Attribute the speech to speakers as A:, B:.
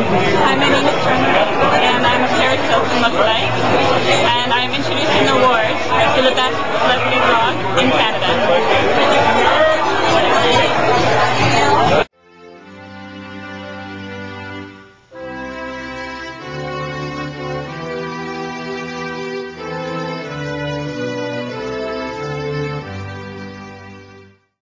A: Hi, my name is Trinity, and I'm a Paris Hilton lookalike, and I'm introducing the award to the best lesbian blog.